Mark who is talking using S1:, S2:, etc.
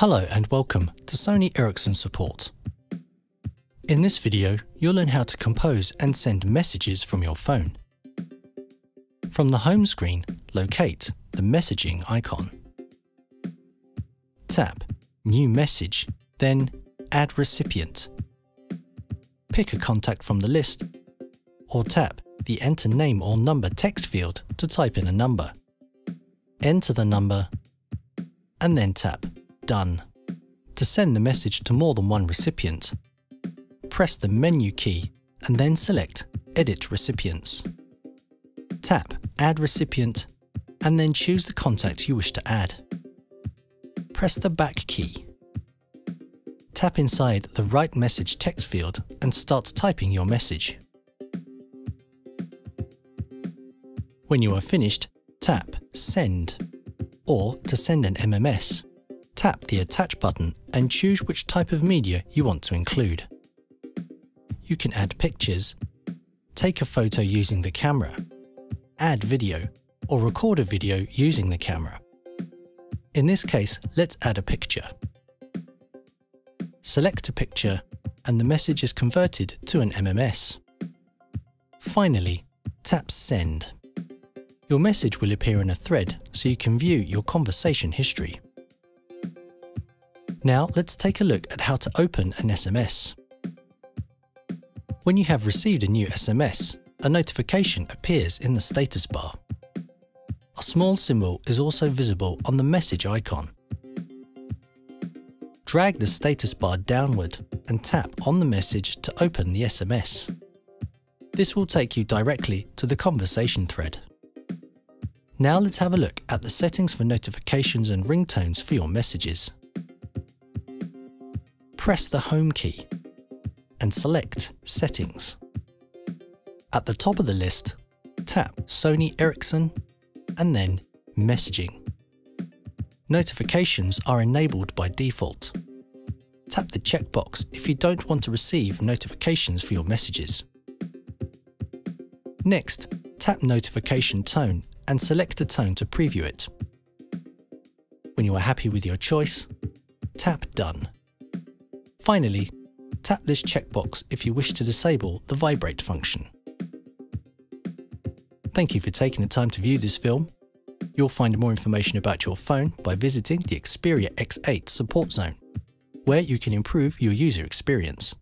S1: Hello and welcome to Sony Ericsson Support. In this video, you'll learn how to compose and send messages from your phone. From the home screen, locate the messaging icon. Tap New Message, then Add Recipient. Pick a contact from the list, or tap the Enter Name or Number text field to type in a number. Enter the number, and then tap Done. To send the message to more than one recipient, press the menu key and then select Edit Recipients. Tap Add Recipient and then choose the contact you wish to add. Press the back key. Tap inside the Write Message text field and start typing your message. When you are finished, tap Send or to send an MMS tap the Attach button and choose which type of media you want to include. You can add pictures, take a photo using the camera, add video, or record a video using the camera. In this case, let's add a picture. Select a picture and the message is converted to an MMS. Finally, tap Send. Your message will appear in a thread so you can view your conversation history. Now let's take a look at how to open an SMS. When you have received a new SMS, a notification appears in the status bar. A small symbol is also visible on the message icon. Drag the status bar downward and tap on the message to open the SMS. This will take you directly to the conversation thread. Now let's have a look at the settings for notifications and ringtones for your messages press the Home key and select Settings. At the top of the list, tap Sony Ericsson and then Messaging. Notifications are enabled by default. Tap the checkbox if you don't want to receive notifications for your messages. Next, tap Notification Tone and select a tone to preview it. When you are happy with your choice, tap Done. Finally, tap this checkbox if you wish to disable the vibrate function. Thank you for taking the time to view this film. You'll find more information about your phone by visiting the Xperia X8 support zone, where you can improve your user experience.